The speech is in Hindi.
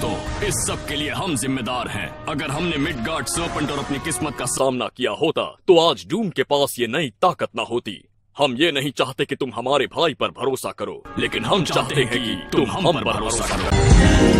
दोस्तों इस सब के लिए हम जिम्मेदार हैं। अगर हमने मिड गार्ड सर्पेंट और अपनी किस्मत का सामना किया होता तो आज डूम के पास ये नई ताकत न होती। हम ये नहीं चाहते कि तुम हमारे भाई पर भरोसा करो लेकिन हम चाहते हैं कि तुम हम पर भरोसा करो।